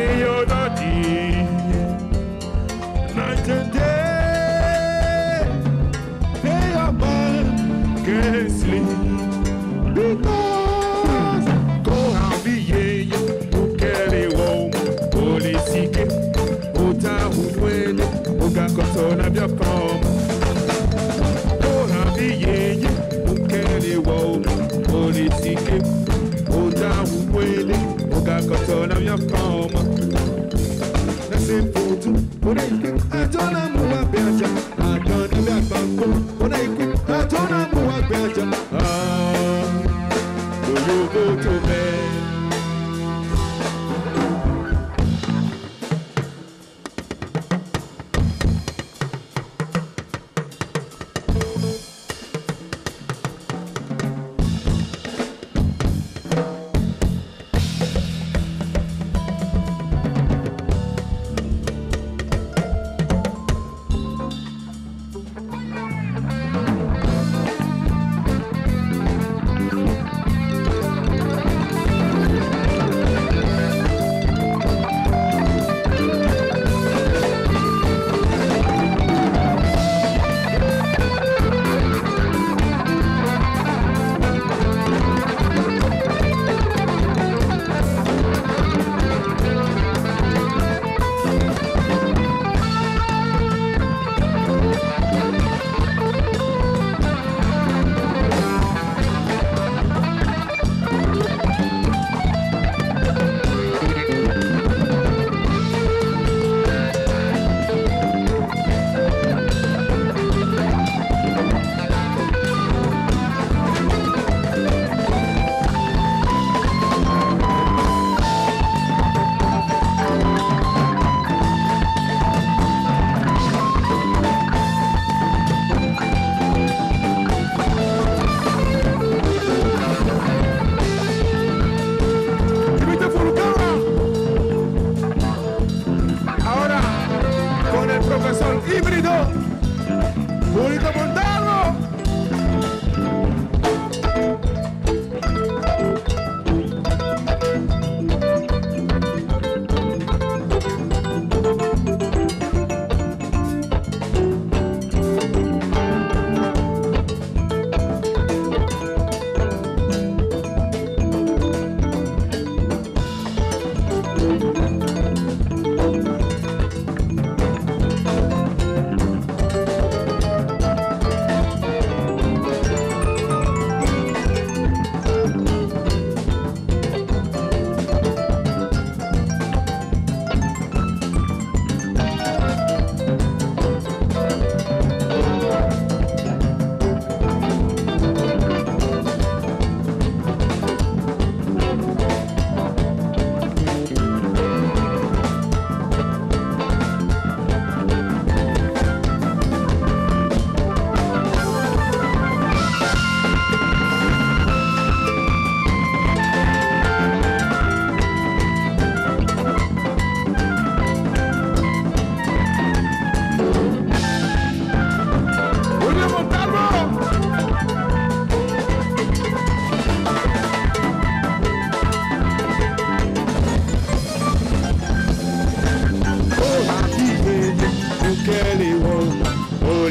Ah, c'est yo Do you go to bed? Chivito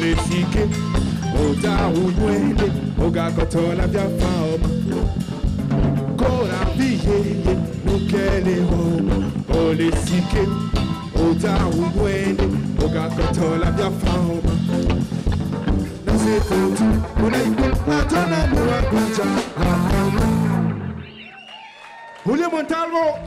sike Ota umwele Oga kotola vya faoma Kora viyeye Nukele homa Ole sike Ota umwele Oga kotola vya faoma Nase kotu Unaikwe Atona nuwa kucha Julio Montalvo